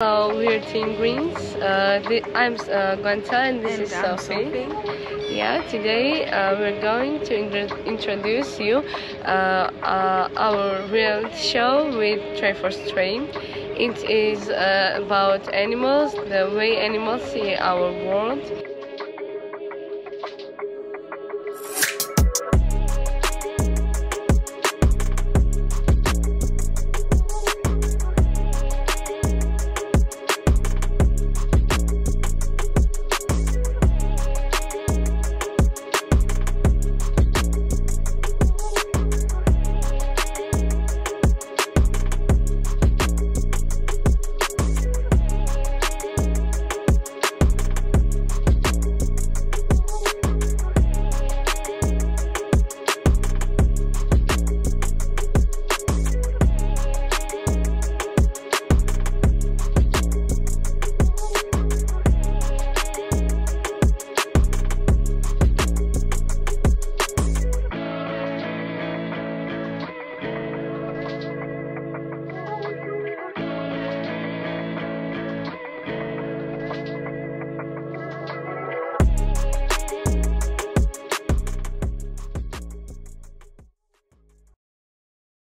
Hello, we're Teen Greens. Uh, the, I'm uh, Guanta and this And is I'm Sophie. Yeah, today uh, we're going to in introduce you uh, uh, our real show with Tray4Stray. It is uh, about animals, the way animals see our world.